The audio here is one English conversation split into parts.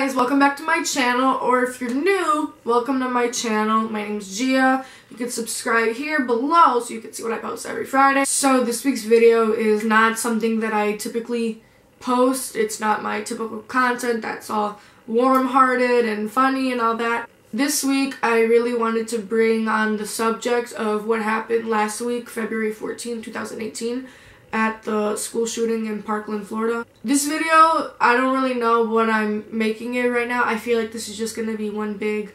guys, welcome back to my channel, or if you're new, welcome to my channel. My name's Gia. You can subscribe here below so you can see what I post every Friday. So this week's video is not something that I typically post. It's not my typical content that's all warm-hearted and funny and all that. This week, I really wanted to bring on the subject of what happened last week, February 14, 2018 at the school shooting in Parkland, Florida. This video, I don't really know what I'm making it right now. I feel like this is just going to be one big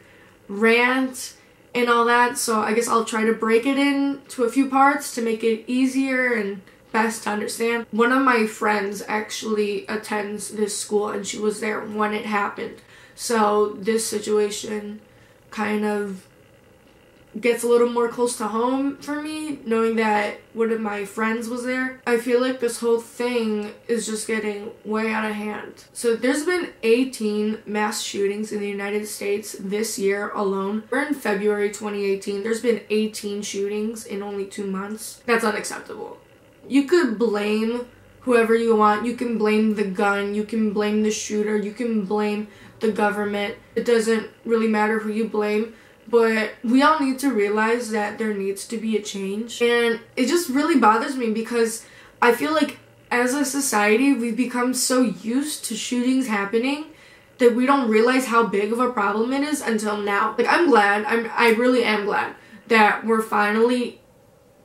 rant and all that, so I guess I'll try to break it into a few parts to make it easier and best to understand. One of my friends actually attends this school and she was there when it happened. So this situation kind of gets a little more close to home for me, knowing that one of my friends was there. I feel like this whole thing is just getting way out of hand. So there's been 18 mass shootings in the United States this year alone. We're in February 2018. There's been 18 shootings in only two months. That's unacceptable. You could blame whoever you want. You can blame the gun. You can blame the shooter. You can blame the government. It doesn't really matter who you blame but we all need to realize that there needs to be a change. And it just really bothers me because I feel like as a society, we've become so used to shootings happening that we don't realize how big of a problem it is until now. Like I'm glad, I'm I really am glad that we're finally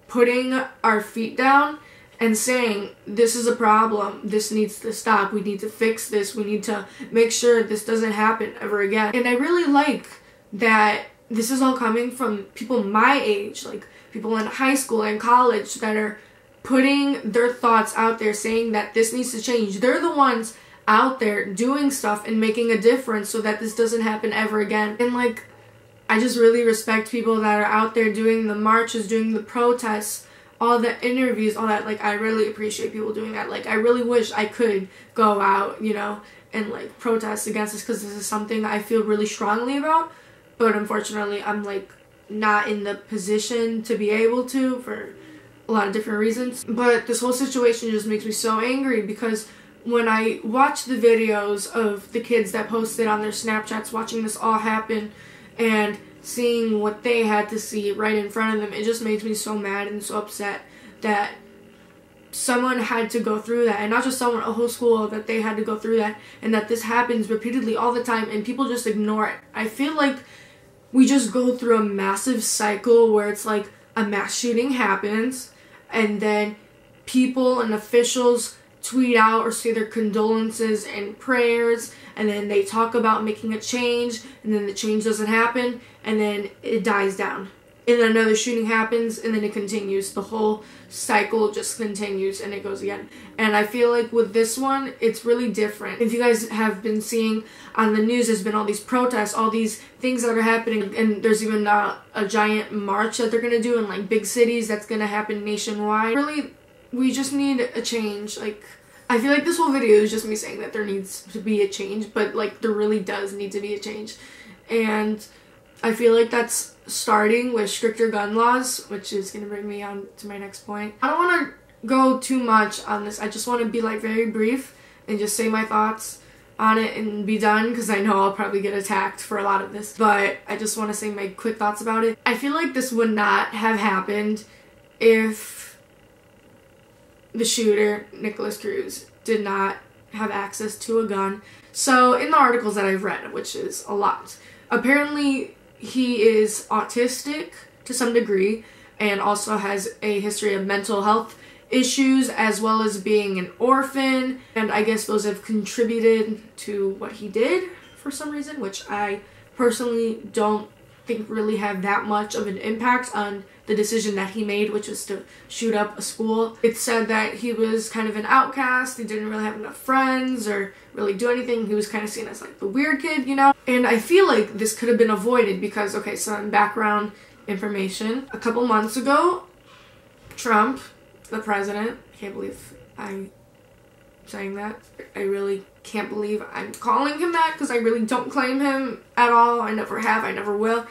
putting our feet down and saying this is a problem this needs to stop we need to fix this we need to make sure this doesn't happen ever again and i really like that this is all coming from people my age, like people in high school and college that are putting their thoughts out there saying that this needs to change. They're the ones out there doing stuff and making a difference so that this doesn't happen ever again. And like I just really respect people that are out there doing the marches, doing the protests, all the interviews, all that. Like I really appreciate people doing that. Like I really wish I could go out, you know, and like protest against this because this is something I feel really strongly about but unfortunately I'm like not in the position to be able to for a lot of different reasons. But this whole situation just makes me so angry because when I watch the videos of the kids that posted on their Snapchats watching this all happen and seeing what they had to see right in front of them, it just makes me so mad and so upset that someone had to go through that and not just someone a whole school that they had to go through that and that this happens repeatedly all the time and people just ignore it. I feel like we just go through a massive cycle where it's like a mass shooting happens and then people and officials tweet out or say their condolences and prayers and then they talk about making a change and then the change doesn't happen and then it dies down and then another shooting happens and then it continues. The whole cycle just continues and it goes again. And i feel like with this one it's really different. If you guys have been seeing on the news there's been all these protests all these things that are happening and there's even a, a giant march that they're gonna do in like big cities that's gonna happen nationwide. Really we just need a change. Like I feel like this whole video is just me saying that there needs to be a change, but like there really does need to be a change. And I feel like that's starting with stricter gun laws, which is going to bring me on to my next point. I don't want to go too much on this. I just want to be like very brief and just say my thoughts on it and be done because I know I'll probably get attacked for a lot of this. But I just want to say my quick thoughts about it. I feel like this would not have happened if the shooter, Nikolas Cruz, did not have access to a gun. So in the articles that I've read, which is a lot, apparently he is autistic to some degree and also has a history of mental health issues as well as being an orphan. And I guess those have contributed to what he did for some reason which I personally don't think really have that much of an impact on the decision that he made, which was to shoot up a school. It said that he was kind of an outcast, he didn't really have enough friends or really do anything. He was kind of seen as like the weird kid, you know? And I feel like this could have been avoided because, okay, some background information. A couple months ago, Trump, the president, I can't believe I'm saying that. I really can't believe I'm calling him that because I really don't claim him at all. I never have, I never will.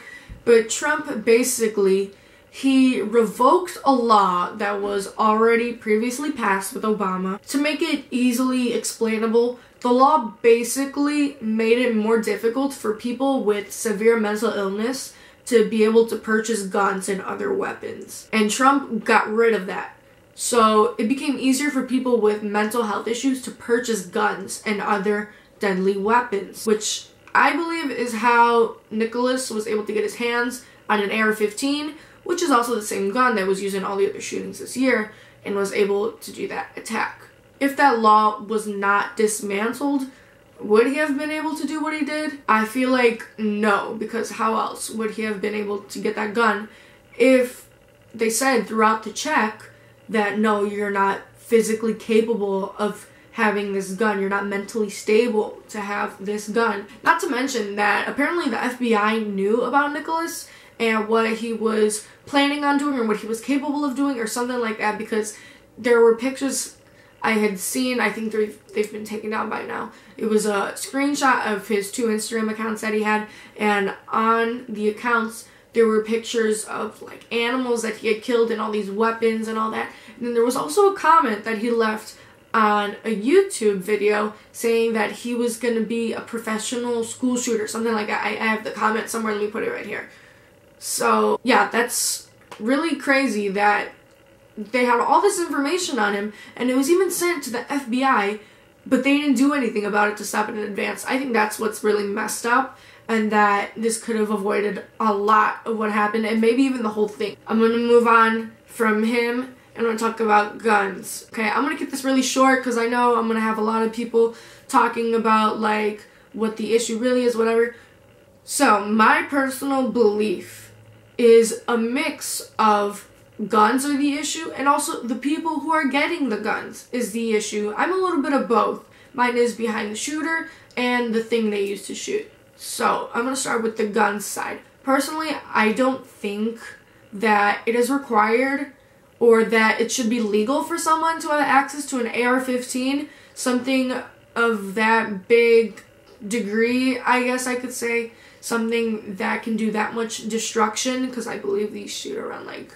But Trump basically he revoked a law that was already previously passed with Obama to make it easily explainable. The law basically made it more difficult for people with severe mental illness to be able to purchase guns and other weapons. And Trump got rid of that. So it became easier for people with mental health issues to purchase guns and other deadly weapons, which I believe is how Nikolas was able to get his hands on an AR 15, which is also the same gun that was used in all the other shootings this year, and was able to do that attack. If that law was not dismantled, would he have been able to do what he did? I feel like no, because how else would he have been able to get that gun if they said throughout the check that no, you're not physically capable of having this gun. You're not mentally stable to have this gun. Not to mention that apparently the FBI knew about Nikolas and what he was planning on doing or what he was capable of doing or something like that because there were pictures I had seen, I think they've, they've been taken down by now. It was a screenshot of his two Instagram accounts that he had, and on the accounts, there were pictures of like animals that he had killed and all these weapons and all that. And then there was also a comment that he left on a YouTube video saying that he was going to be a professional school shooter, something like that. I, I have the comment somewhere, let me put it right here. So, yeah, that's really crazy that they had all this information on him and it was even sent to the FBI, but they didn't do anything about it to stop it in advance. I think that's what's really messed up and that this could have avoided a lot of what happened and maybe even the whole thing. I'm to move on from him and I'm to talk about guns. Okay, I'm to keep this really short because I know I'm to have a lot of people talking about like what the issue really is, whatever. So, my personal belief is a mix of guns are the issue and also the people who are getting the guns is the issue. I'm a little bit of both. Mine is behind the shooter and the thing they use to shoot. So, I'm going to start with the gun side. Personally, I don't think that it is required or that it should be legal for someone to have access to an AR-15, something of that big degree, I guess I could say, something that can do that much destruction because I believe these shoot around like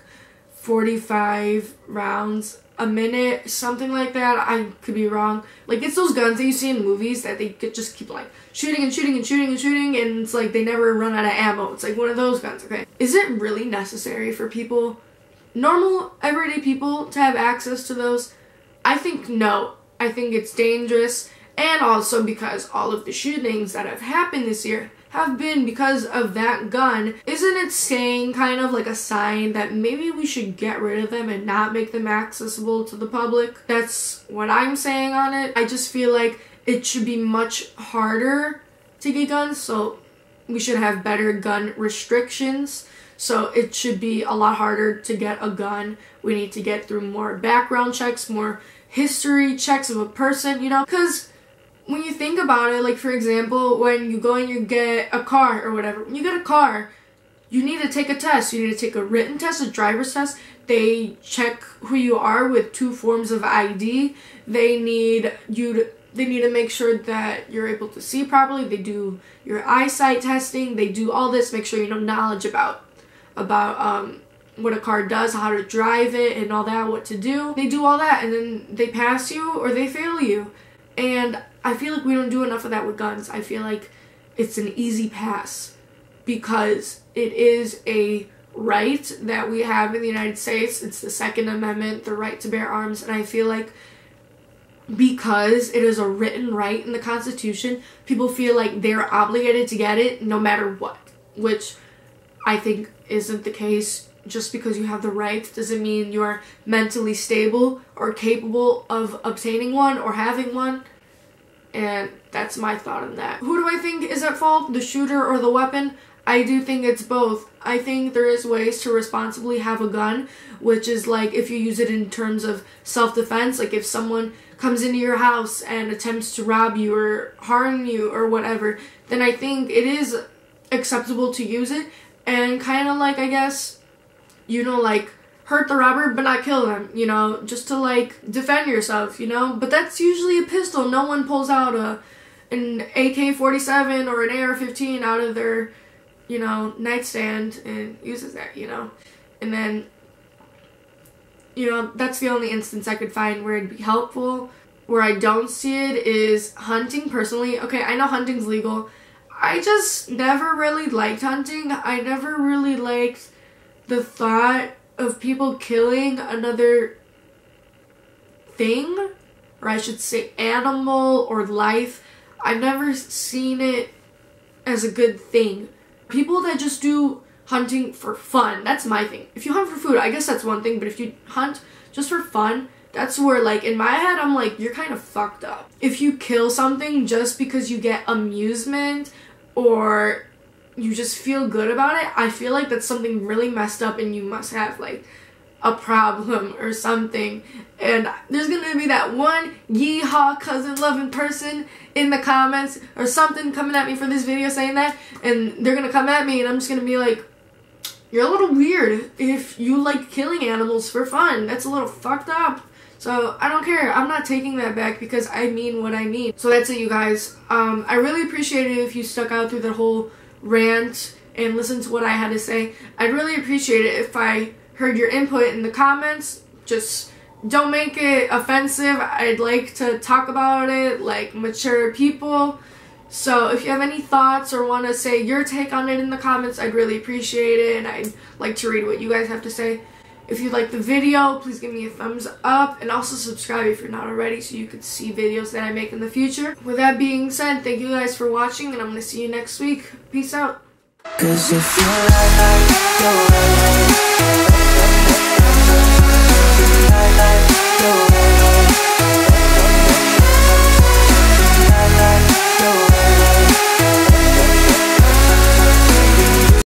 45 rounds a minute, something like that. I could be wrong. Like it's those guns that you see in movies that they could just keep like shooting and shooting and shooting and shooting and it's like they never run out of ammo. It's like one of those guns, okay? Is it really necessary for people normal, everyday people to have access to those? I think no. I think it's dangerous, and also because all of the shootings that have happened this year have been because of that gun. Isn't it saying kind of like a sign that maybe we should get rid of them and not make them accessible to the public? That's what I'm saying on it. I just feel like it should be much harder to get guns, so we should have better gun restrictions so it should be a lot harder to get a gun. We need to get through more background checks, more history checks of a person, you know? Because when you think about it, like for example, when you go and you get a car or whatever, when you get a car, you need to take a test. You need to take a written test, a driver's test. They check who you are with two forms of ID. They need you to they need to make sure that you're able to see properly. They do your eyesight testing. They do all this, make sure you know knowledge about about um, what a car does, how to drive it, and all that, what to do. They do all that, and then they pass you or they fail you. And I feel like we don't do enough of that with guns. I feel like it's an easy pass because it is a right that we have in the United States. It's the Second Amendment, the right to bear arms, and I feel like because it is a written right in the Constitution, people feel like they're obligated to get it no matter what, which I think isn't the case. Just because you have the right doesn't mean you're mentally stable or capable of obtaining one or having one. And that's my thought on that. Who do I think is at fault, the shooter or the weapon? I do think it's both. I think there is ways to responsibly have a gun, which is like if you use it in terms of self-defense, like if someone comes into your house and attempts to rob you or harm you or whatever, then I think it is acceptable to use it and kind of like I guess you know like hurt the robber but not kill them, you know, just to like defend yourself, you know? But that's usually a pistol. No one pulls out a an AK-47 or an AR-15 out of their, you know, nightstand and uses that, you know. and then you know, that's the only instance I could find where it'd be helpful. Where I don't see it is hunting personally. Okay, I know hunting's legal. I just never really liked hunting. I never really liked the thought of people killing another thing, or I should say animal or life. I've never seen it as a good thing. People that just do hunting for fun. That's my thing. If you hunt for food, I guess that's one thing, but if you hunt just for fun, that's where like in my head I'm like you're kind of fucked up. If you kill something just because you get amusement or you just feel good about it, I feel like that's something really messed up and you must have like a problem or something. And there's gonna be that one yeehaw cousin loving person in the comments or something coming at me for this video saying that, and they're gonna come at me and I'm just gonna be like, you're a little weird if you like killing animals for fun. That's a little fucked up. So I don't care. I'm not taking that back because I mean what I mean. So that's it, you guys. Um, I really appreciate it if you stuck out through the whole rant and listen to what I had to say. I'd really appreciate it if I heard your input in the comments. Just don't make it offensive. I'd like to talk about it like mature people. So if you have any thoughts or want to say your take on it in the comments, I'd really appreciate it and I'd like to read what you guys have to say. If you like the video, please give me a thumbs up and also subscribe if you're not already so you can see videos that I make in the future. With that being said, thank you guys for watching and I'm going to see you next week. Peace out.